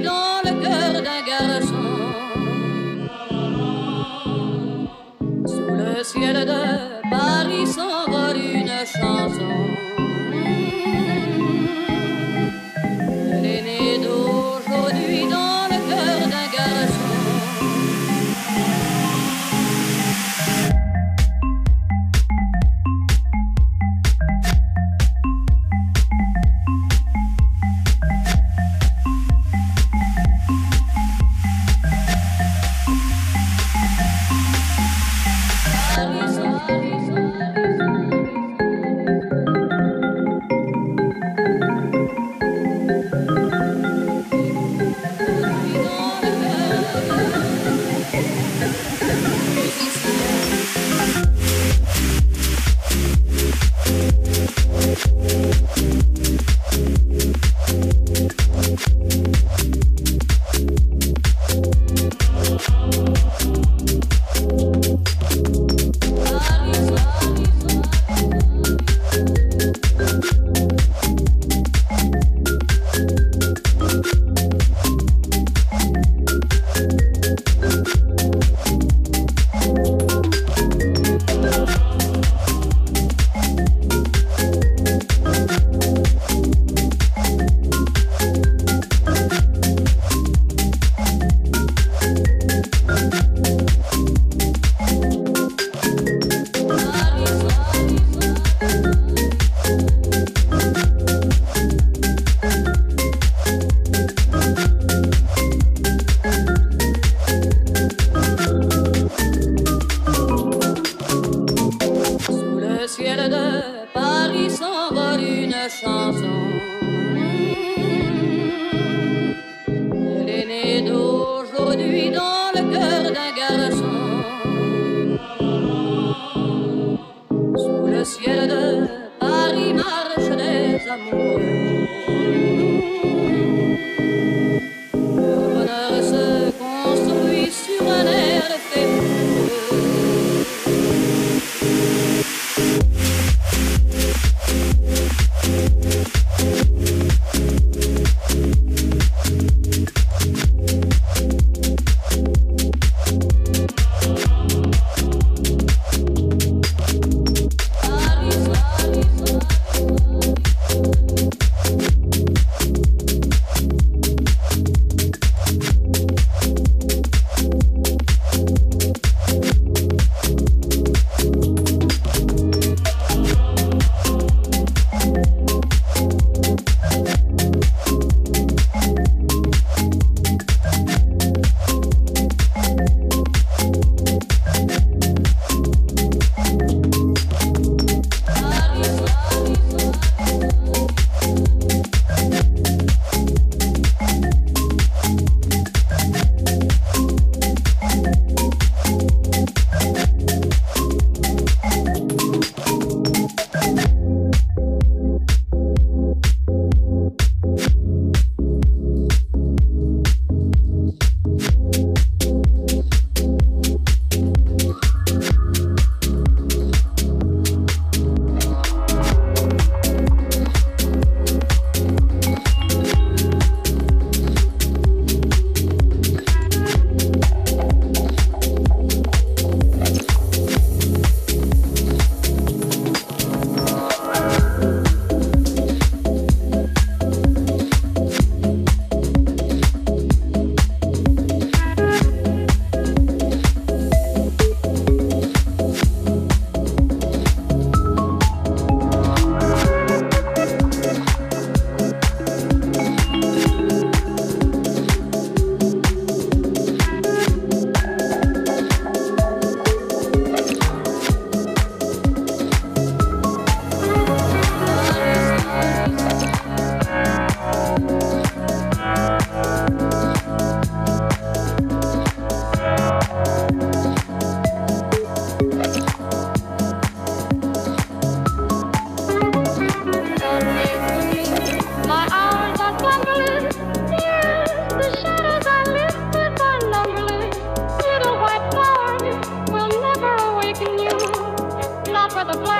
dans le cœur d'un garçon. Sous le ciel de Paris s'envole une chanson. for the flag.